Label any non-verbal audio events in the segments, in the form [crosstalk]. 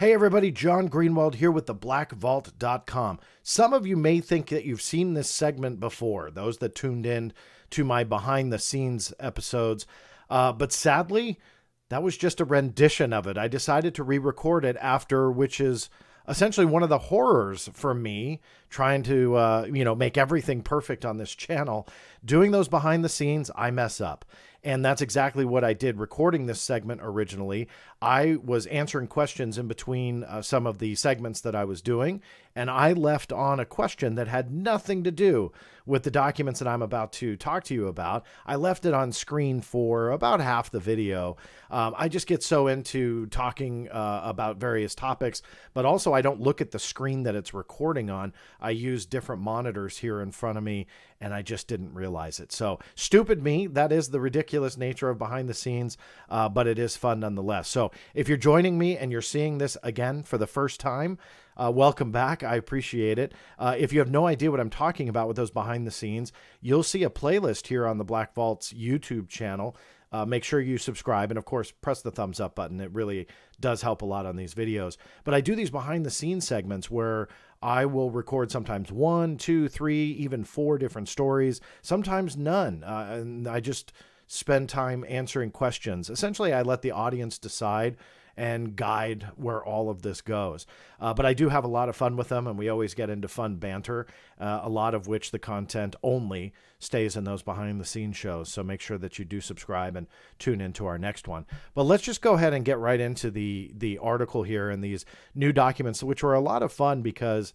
Hey everybody, John Greenwald here with the theblackvault.com. Some of you may think that you've seen this segment before, those that tuned in to my behind the scenes episodes. Uh, but sadly, that was just a rendition of it. I decided to re record it after, which is essentially one of the horrors for me trying to uh, you know make everything perfect on this channel doing those behind the scenes i mess up and that's exactly what I did recording this segment originally. I was answering questions in between uh, some of the segments that I was doing, and I left on a question that had nothing to do with the documents that I'm about to talk to you about. I left it on screen for about half the video. Um, I just get so into talking uh, about various topics, but also I don't look at the screen that it's recording on. I use different monitors here in front of me, and I just didn't realize it. So, stupid me. That is the ridiculous nature of behind the scenes, uh, but it is fun nonetheless. So, if you're joining me and you're seeing this again for the first time, uh, welcome back. I appreciate it. Uh, if you have no idea what I'm talking about with those behind the scenes, you'll see a playlist here on the Black Vault's YouTube channel. Uh, make sure you subscribe and, of course, press the thumbs up button. It really does help a lot on these videos. But I do these behind the scenes segments where I will record sometimes one, two, three, even four different stories, sometimes none. Uh, and I just spend time answering questions. Essentially, I let the audience decide and guide where all of this goes. Uh, but I do have a lot of fun with them, and we always get into fun banter, uh, a lot of which the content only stays in those behind the scenes shows. So make sure that you do subscribe and tune into our next one. But let's just go ahead and get right into the the article here and these new documents, which were a lot of fun because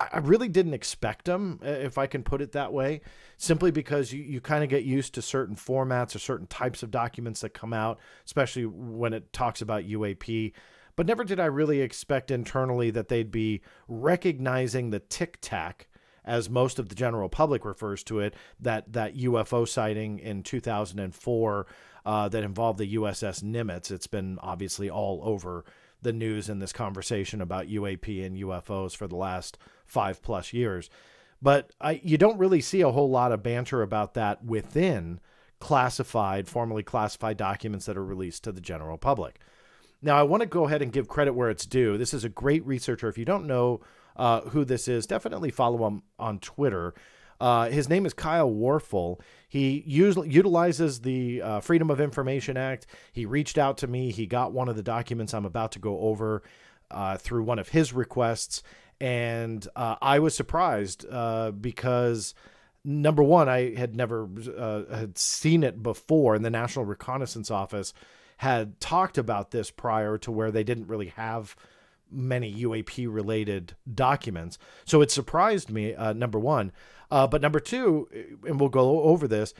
I really didn't expect them, if I can put it that way, simply because you, you kind of get used to certain formats or certain types of documents that come out, especially when it talks about UAP. But never did I really expect internally that they'd be recognizing the tic tac, as most of the general public refers to it, that, that UFO sighting in 2004 uh, that involved the USS Nimitz. It's been obviously all over the news in this conversation about UAP and UFOs for the last five plus years. But I, you don't really see a whole lot of banter about that within classified, formally classified documents that are released to the general public. Now, I want to go ahead and give credit where it's due. This is a great researcher. If you don't know uh, who this is, definitely follow him on Twitter. Uh, his name is Kyle Warfel. He use, utilizes the uh, Freedom of Information Act. He reached out to me. He got one of the documents I'm about to go over uh, through one of his requests. And uh, I was surprised uh, because number one, I had never uh, had seen it before, and the National Reconnaissance Office had talked about this prior to where they didn't really have many UAP related documents. So it surprised me, uh, number one. Uh, but number two, and we'll go over this,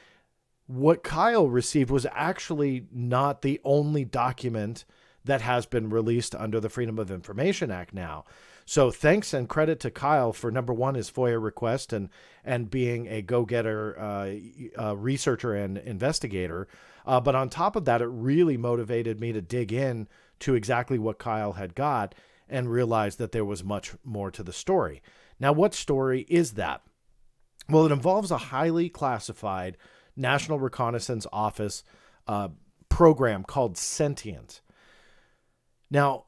what Kyle received was actually not the only document that has been released under the Freedom of Information Act now. So thanks and credit to Kyle for number one his FOIA request and and being a go-getter uh, uh, researcher and investigator. Uh, but on top of that, it really motivated me to dig in to exactly what Kyle had got and realized that there was much more to the story. Now, what story is that? Well, it involves a highly classified National Reconnaissance Office uh, program called Sentient. Now,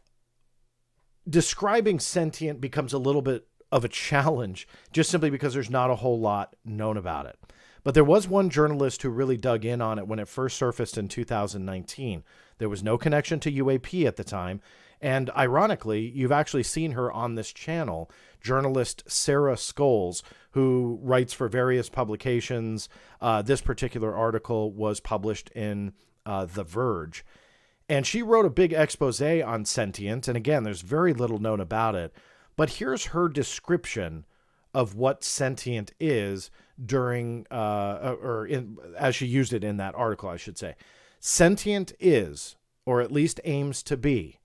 describing Sentient becomes a little bit of a challenge just simply because there's not a whole lot known about it. But there was one journalist who really dug in on it when it first surfaced in 2019. There was no connection to UAP at the time, and ironically, you've actually seen her on this channel, journalist Sarah Scoles, who writes for various publications. Uh, this particular article was published in uh, The Verge. And she wrote a big expose on sentient. And again, there's very little known about it. But here's her description of what sentient is during, uh, or in, as she used it in that article, I should say. Sentient is, or at least aims to be,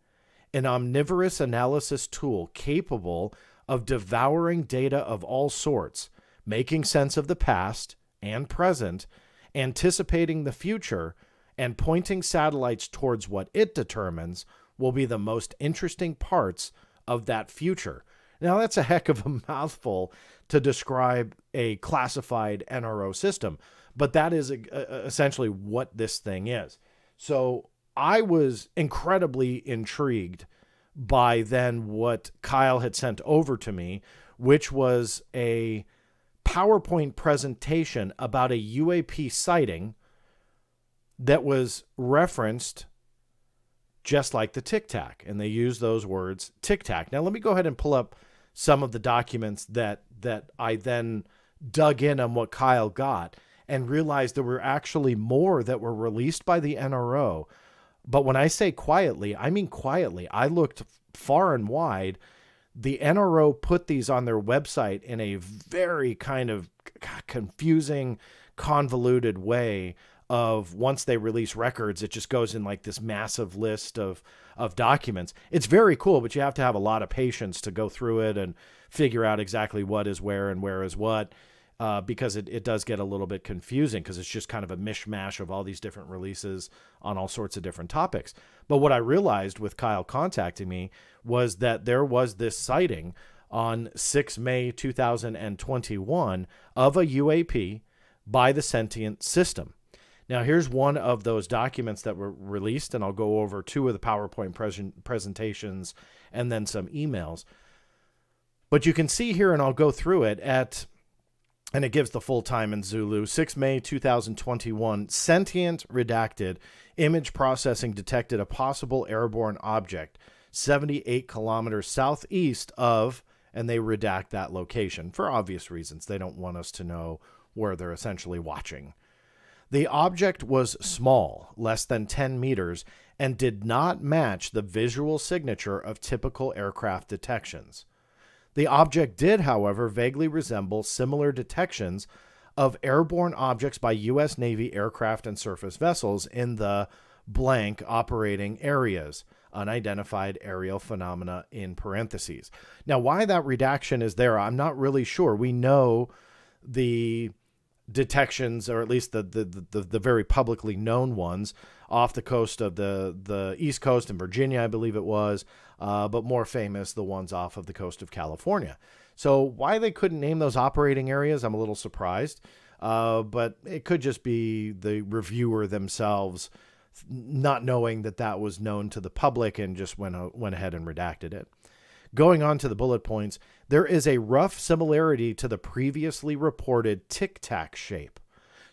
an omnivorous analysis tool capable of devouring data of all sorts, making sense of the past and present, anticipating the future, and pointing satellites towards what it determines will be the most interesting parts of that future. Now, that's a heck of a [laughs] mouthful to describe a classified NRO system, but that is uh, uh, essentially what this thing is. So, I was incredibly intrigued by then what Kyle had sent over to me, which was a PowerPoint presentation about a UAP sighting that was referenced just like the Tic Tac. And they use those words Tic Tac. Now, let me go ahead and pull up some of the documents that, that I then dug in on what Kyle got and realized there were actually more that were released by the NRO. But when I say quietly, I mean quietly. I looked far and wide. The NRO put these on their website in a very kind of confusing, convoluted way of once they release records, it just goes in like this massive list of of documents. It's very cool, but you have to have a lot of patience to go through it and figure out exactly what is where and where is what. Uh, because it, it does get a little bit confusing because it's just kind of a mishmash of all these different releases on all sorts of different topics. But what I realized with Kyle contacting me was that there was this sighting on 6 May 2021 of a UAP by the Sentient System. Now, here's one of those documents that were released, and I'll go over two of the PowerPoint present presentations and then some emails. But you can see here, and I'll go through it at, and it gives the full time in Zulu 6 May 2021. Sentient redacted image processing detected a possible airborne object 78 kilometers southeast of, and they redact that location for obvious reasons. They don't want us to know where they're essentially watching. The object was small, less than 10 meters, and did not match the visual signature of typical aircraft detections. The object did, however, vaguely resemble similar detections of airborne objects by U.S. Navy aircraft and surface vessels in the blank operating areas, unidentified aerial phenomena in parentheses. Now, why that redaction is there, I'm not really sure. We know the detections, or at least the, the the, the very publicly known ones, off the coast of the the East Coast in Virginia, I believe it was, uh, but more famous the ones off of the coast of California. So why they couldn't name those operating areas, I'm a little surprised. Uh, but it could just be the reviewer themselves not knowing that that was known to the public and just went uh, went ahead and redacted it. Going on to the bullet points, there is a rough similarity to the previously reported tic tac shape.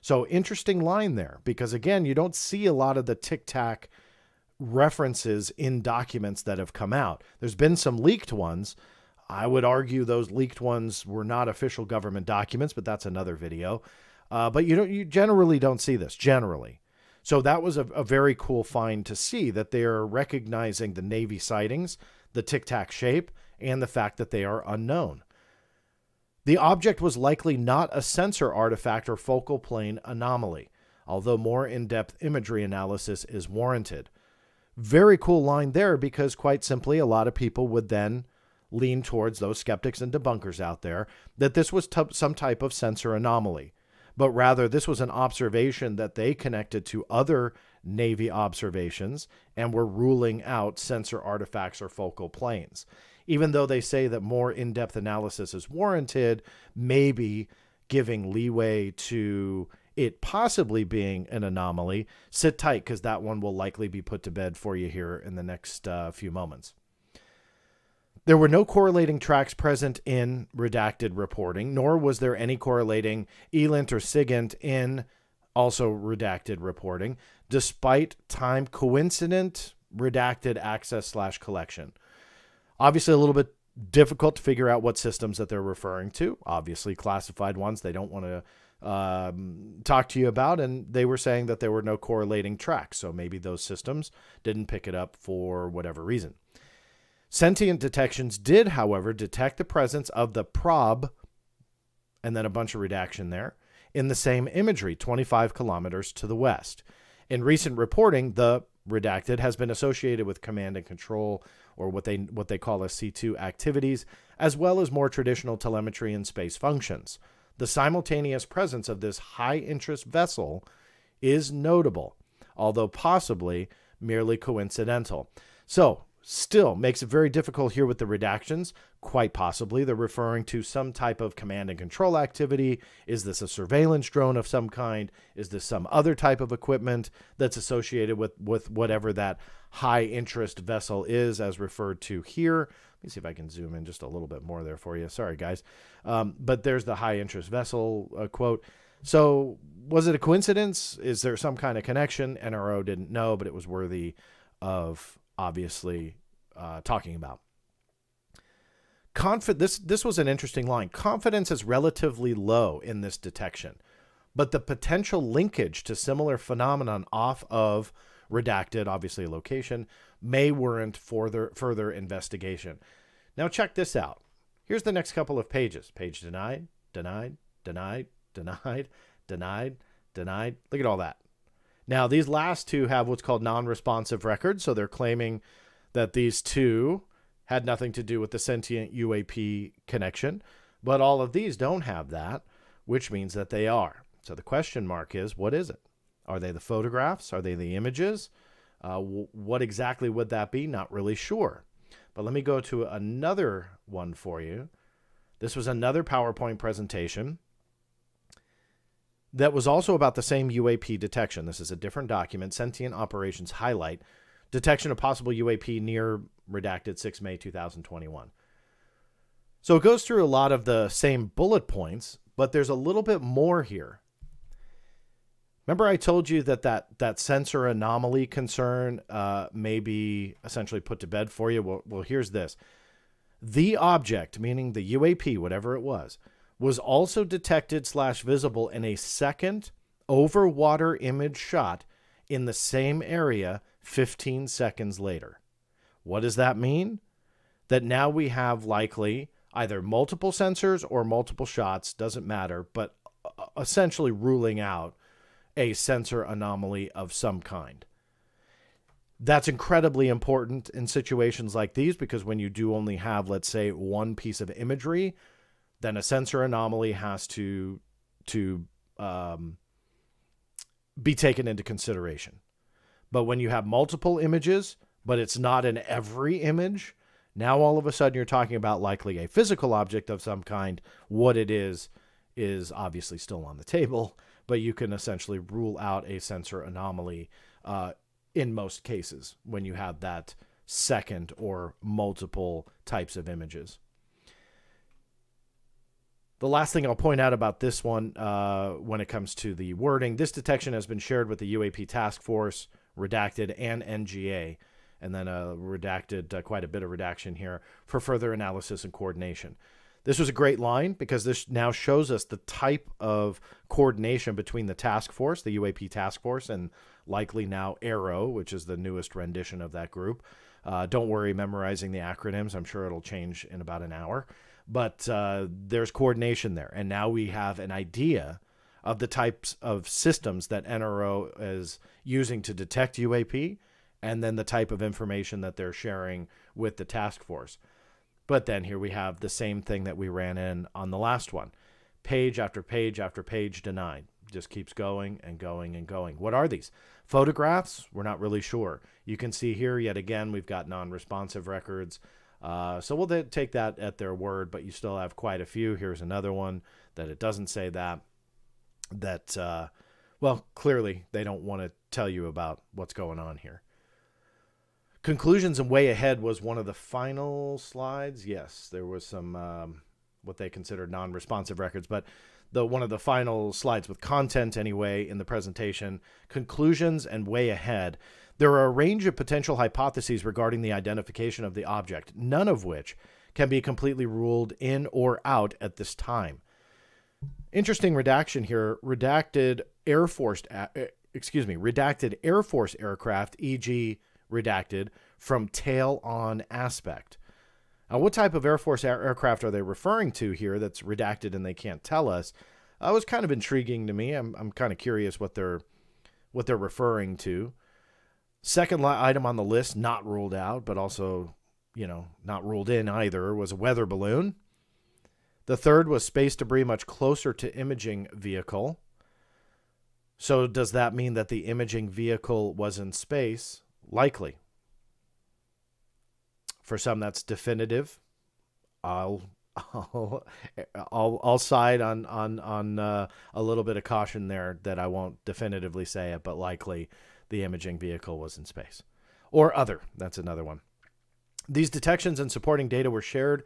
So, interesting line there because, again, you don't see a lot of the tic tac references in documents that have come out. There's been some leaked ones. I would argue those leaked ones were not official government documents, but that's another video. Uh, but you don't, you generally don't see this generally. So that was a, a very cool find to see that they are recognizing the Navy sightings the tic tac shape, and the fact that they are unknown. The object was likely not a sensor artifact or focal plane anomaly, although more in depth imagery analysis is warranted. Very cool line there because, quite simply, a lot of people would then lean towards those skeptics and debunkers out there that this was some type of sensor anomaly, but rather this was an observation that they connected to other Navy observations and were ruling out sensor artifacts or focal planes. Even though they say that more in depth analysis is warranted, maybe giving leeway to it possibly being an anomaly, sit tight because that one will likely be put to bed for you here in the next uh, few moments. There were no correlating tracks present in redacted reporting, nor was there any correlating ELINT or SIGINT in also redacted reporting, despite time coincident redacted access slash collection. Obviously, a little bit difficult to figure out what systems that they're referring to. Obviously, classified ones they don't want to um, talk to you about, and they were saying that there were no correlating tracks, so maybe those systems didn't pick it up for whatever reason. Sentient detections did, however, detect the presence of the prob, and then a bunch of redaction there, in the same imagery 25 kilometers to the west. In recent reporting, the redacted has been associated with command and control or what they what they call a C2 activities as well as more traditional telemetry and space functions. The simultaneous presence of this high interest vessel is notable, although possibly merely coincidental. So, still makes it very difficult here with the redactions. Quite possibly, they're referring to some type of command and control activity. Is this a surveillance drone of some kind? Is this some other type of equipment that's associated with, with whatever that high interest vessel is, as referred to here? Let me see if I can zoom in just a little bit more there for you. Sorry, guys. Um, but there's the high interest vessel uh, quote. So, was it a coincidence? Is there some kind of connection? NRO didn't know, but it was worthy of obviously uh, talking about. Confi- this this was an interesting line. Confidence is relatively low in this detection, but the potential linkage to similar phenomenon off of redacted, obviously a location, may warrant further further investigation. Now check this out. Here's the next couple of pages. Page denied, denied, denied, denied, denied, denied. Look at all that. Now, these last two have what's called non responsive records. So they're claiming that these two had nothing to do with the sentient UAP connection. But all of these don't have that, which means that they are. So the question mark is what is it? Are they the photographs? Are they the images? Uh, what exactly would that be? Not really sure. But let me go to another one for you. This was another PowerPoint presentation that was also about the same UAP detection. This is a different document, Sentient Operations Highlight, detection of possible UAP near redacted 6 May 2021. So it goes through a lot of the same bullet points, but there's a little bit more here. Remember, I told you that that, that sensor anomaly concern uh, may be essentially put to bed for you. Well, well, here's this the object, meaning the UAP, whatever it was, was also detected slash visible in a second over water image shot in the same area 15 seconds later. What does that mean? That now we have likely either multiple sensors or multiple shots, doesn't matter, but essentially ruling out a sensor anomaly of some kind. That's incredibly important in situations like these because when you do only have, let's say, one piece of imagery, then a sensor anomaly has to to um, be taken into consideration. But when you have multiple images, but it's not in every image, now all of a sudden you're talking about likely a physical object of some kind. What it is is obviously still on the table, but you can essentially rule out a sensor anomaly uh, in most cases when you have that second or multiple types of images. The last thing I'll point out about this one, uh, when it comes to the wording, this detection has been shared with the UAP Task Force, redacted, and NGA, and then a redacted, uh, quite a bit of redaction here for further analysis and coordination. This was a great line because this now shows us the type of coordination between the task force, the UAP task force, and likely now AARO, which is the newest rendition of that group. Uh, don't worry memorizing the acronyms. I'm sure it'll change in about an hour but uh, there's coordination there. And now we have an idea of the types of systems that NRO is using to detect UAP and then the type of information that they're sharing with the task force. But then here we have the same thing that we ran in on the last one page after page after page denied. Just keeps going and going and going. What are these? Photographs? We're not really sure. You can see here, yet again, we've got non responsive records. Uh, so we'll take that at their word, but you still have quite a few. Here's another one that it doesn't say that. That, uh, well, clearly they don't want to tell you about what's going on here. Conclusions and way ahead was one of the final slides. Yes, there was some um, what they considered non-responsive records, but the one of the final slides with content anyway in the presentation. Conclusions and way ahead there are a range of potential hypotheses regarding the identification of the object, none of which can be completely ruled in or out at this time. Interesting redaction here. Redacted Air Force, uh, excuse me, redacted Air Force aircraft, e.g., redacted from tail on aspect. Now, what type of Air Force air- aircraft are they referring to here that's redacted and they can't tell us? Uh, that was kind of intriguing to me. I'm, I'm kind of curious what they're what they're referring to. Second item on the list, not ruled out, but also, you know, not ruled in either, was a weather balloon. The third was space debris much closer to imaging vehicle. So does that mean that the imaging vehicle was in space? Likely. For some, that's definitive. I'll I'll [laughs] I'll, I'll side on on on uh, a little bit of caution there that I won't definitively say it, but likely the imaging vehicle was in space or other. That's another one. These detections and supporting data were shared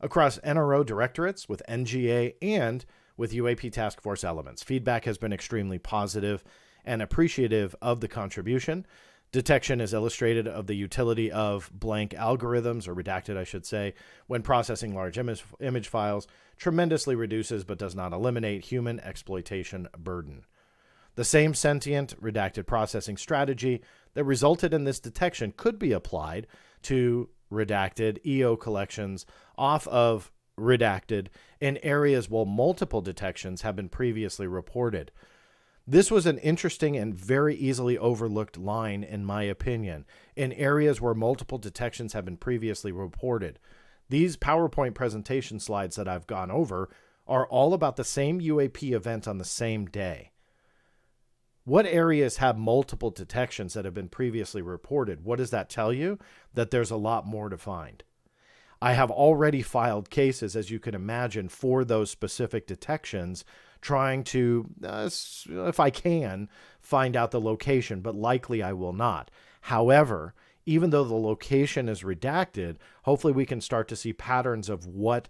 across NRO directorates with NGA and with UAP task force elements. Feedback has been extremely positive and appreciative of the contribution. Detection is illustrated of the utility of blank algorithms, or redacted, I should say, when processing large image, image files, tremendously reduces but does not eliminate human exploitation burden. The same sentient redacted processing strategy that resulted in this detection could be applied to redacted EO collections off of redacted in areas where multiple detections have been previously reported. This was an interesting and very easily overlooked line, in my opinion, in areas where multiple detections have been previously reported. These PowerPoint presentation slides that I've gone over are all about the same UAP event on the same day. What areas have multiple detections that have been previously reported? What does that tell you? That there's a lot more to find. I have already filed cases, as you can imagine, for those specific detections trying to, uh, if I can, find out the location, but likely I will not. However, even though the location is redacted, hopefully we can start to see patterns of what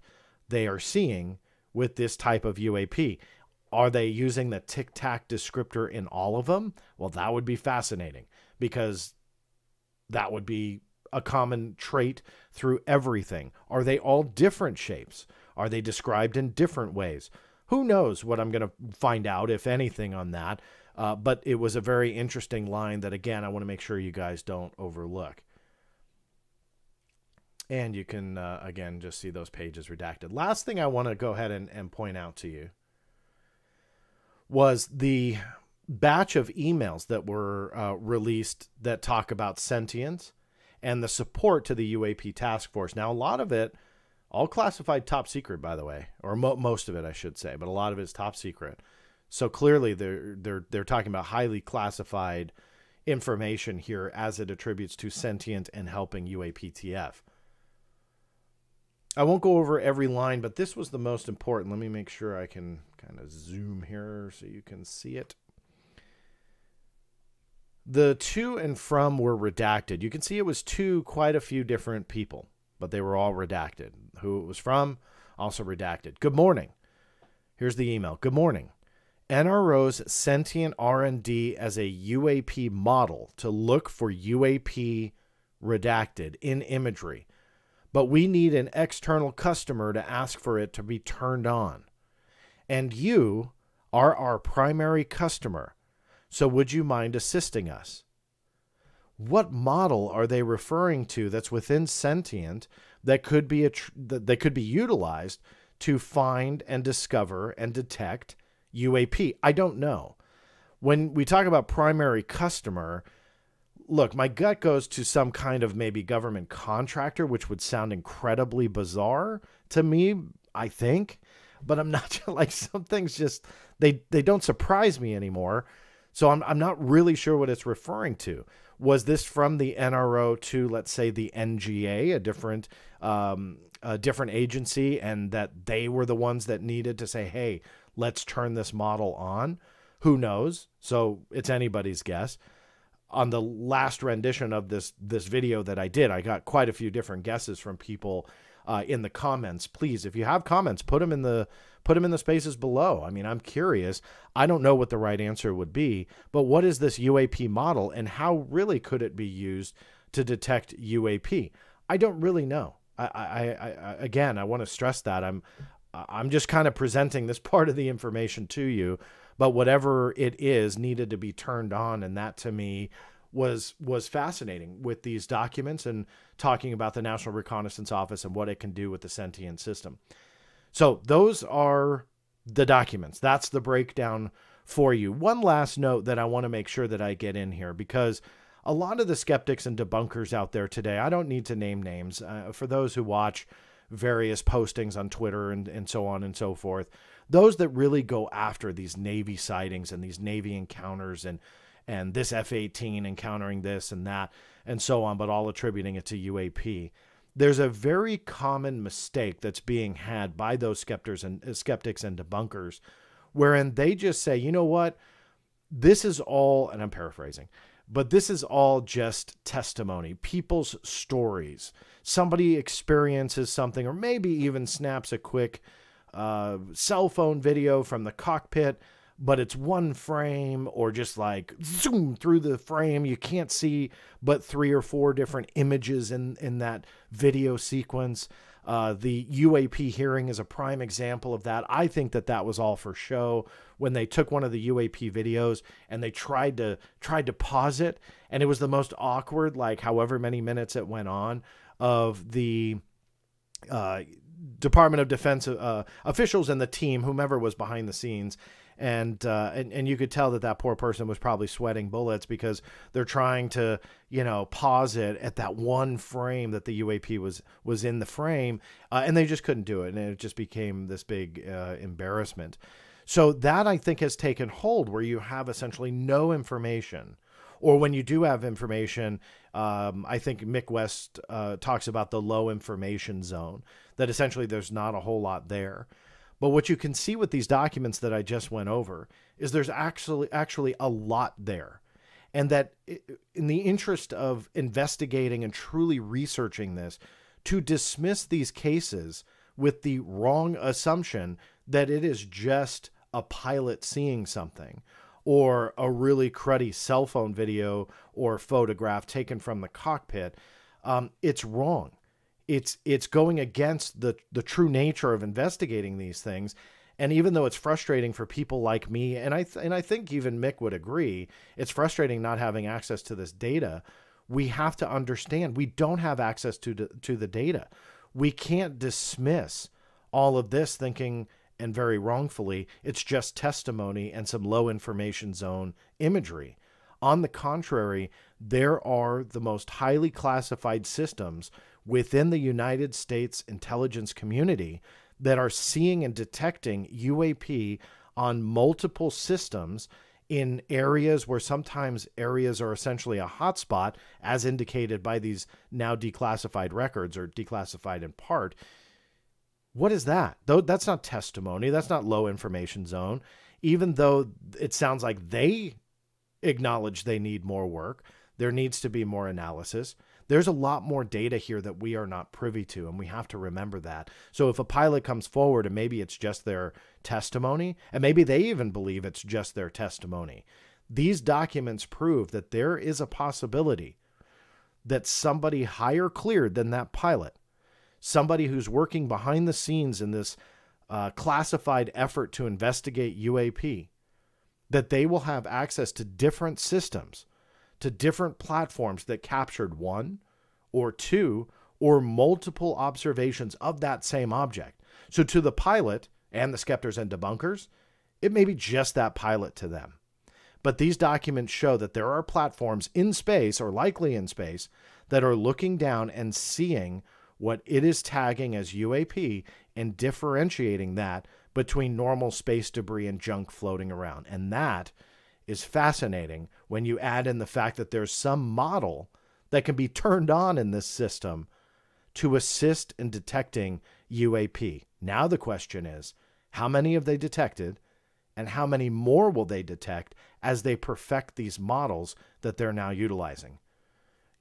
they are seeing with this type of UAP. Are they using the tic tac descriptor in all of them? Well, that would be fascinating because that would be a common trait through everything. Are they all different shapes? Are they described in different ways? Who knows what I'm going to find out, if anything, on that. Uh, but it was a very interesting line that, again, I want to make sure you guys don't overlook. And you can, uh, again, just see those pages redacted. Last thing I want to go ahead and, and point out to you was the batch of emails that were uh, released that talk about sentience and the support to the UAP task force. Now, a lot of it all classified top secret, by the way, or mo- most of it, I should say, but a lot of it is top secret. So clearly, they're they're they're talking about highly classified information here as it attributes to sentient and helping UAPTF. I won't go over every line, but this was the most important. Let me make sure I can kind of zoom here so you can see it. The to and from were redacted. You can see it was to quite a few different people but they were all redacted. Who it was from, also redacted. Good morning. Here's the email. Good morning. NRO's sentient R&D as a UAP model to look for UAP redacted in imagery. But we need an external customer to ask for it to be turned on. And you are our primary customer. So would you mind assisting us? What model are they referring to that's within sentient that could be a that could be utilized to find and discover and detect UAP? I don't know. When we talk about primary customer, look, my gut goes to some kind of maybe government contractor, which would sound incredibly bizarre to me, I think. But I'm [laughs] not like some things just they they don't surprise me anymore. So I'm I'm not really sure what it's referring to was this from the NRO to let's say the NGA, a different um, a different agency, and that they were the ones that needed to say, "Hey, let's turn this model on." Who knows? So it's anybody's guess. On the last rendition of this this video that I did, I got quite a few different guesses from people uh, in the comments. Please, if you have comments, put them in the put them in the spaces below. I mean, I'm curious. I don't know what the right answer would be, but what is this UAP model and how really could it be used to detect UAP? I don't really know. I, I, I again, I want to stress that I'm, I'm just kind of presenting this [laughs] part of the information to you, but whatever it is needed to be turned on, and that to me was was fascinating with these documents and talking about the National Reconnaissance Office and what it can do with the sentient system. So those are the documents. That's the breakdown for you. One last note that I want to make sure that I get in here because a lot of the skeptics and debunkers out there today, I don't need to name names. Uh, for those who watch various postings on Twitter and, and so on and so forth, those that really go after these Navy sightings and these Navy encounters and and this F 18 encountering this and that and so on, but all attributing it to UAP there's a very common mistake that's being had by those skeptics and uh, skeptics and debunkers wherein they just say, you know what? This is all, and I'm paraphrasing, but this is all just testimony, people's stories. Somebody experiences something, or maybe even snaps a quick uh, cell phone video from the cockpit but it's one frame or just like zoom through the frame. You can't see but three or four different images in, in that video sequence. Uh, the UAP hearing is a prime example of that. I think that that was all for show when they took one of the UAP videos and they tried to tried to pause it, and it was the most awkward, like however many minutes it went on, of the uh, Department of Defense uh, officials and the team, whomever was behind the scenes, and uh, and and you could tell that that poor person was probably sweating bullets because they're trying to you know pause it at that one frame that the UAP was was in the frame, uh, and they just couldn't do it, and it just became this big uh, embarrassment. So that I think has taken hold, where you have essentially no information, or when you do have information, um, I think Mick West uh, talks about the low information zone. That essentially there's not a whole lot there. But what you can see with these documents that I just went over is there's actually actually a lot there. And that in the interest of investigating and truly researching this, to dismiss these cases with the wrong assumption that it is just a pilot seeing something or a really cruddy cell phone video or photograph taken from the cockpit, um, it's wrong it's it's going against the the true nature of investigating these things. And even though it's frustrating for people like me and I and I think even Mick would agree it's frustrating not having access to this data. We have to understand we don't have access to the, to the data. We can't dismiss all of this thinking and very wrongfully. It's just testimony and some low information zone imagery. On the contrary there are the most highly classified systems within the United States intelligence community that are seeing and detecting UAP on multiple systems in areas where sometimes areas are essentially a hotspot, as indicated by these now declassified records or declassified in part. What is that? Though that's not testimony, that's not low information zone. Even though it sounds like they acknowledge they need more work, there needs to be more analysis there's a lot more data here that we are not privy to, and we have to remember that. So if a pilot comes forward and maybe it's just their testimony, and maybe they even believe it's just their testimony, these documents prove that there is a possibility that somebody higher cleared than that pilot, somebody who's working behind the scenes in this uh, classified effort to investigate UAP, that they will have access to different systems to different platforms that captured one or two or multiple observations of that same object. So to the pilot and the skeptors and debunkers, it may be just that pilot to them. But these documents show that there are platforms in space or likely in space that are looking down and seeing what it is tagging as UAP and differentiating that between normal space debris and junk floating around. And that is fascinating when you add in the fact that there's some model that can be turned on in this system to assist in detecting UAP. Now the question is, how many have they detected and how many more will they detect as they perfect these models that they're now utilizing?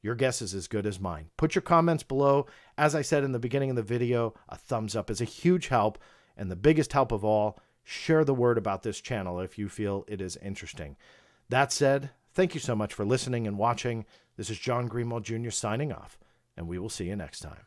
Your guess is as good as mine. Put your comments below. As I said in the beginning of the video, a thumbs up is a huge help and the biggest help of all share the word about this channel if you feel it is interesting. That said, thank you so much for listening and watching. This is John Greenwald Jr. signing off, and we will see you next time.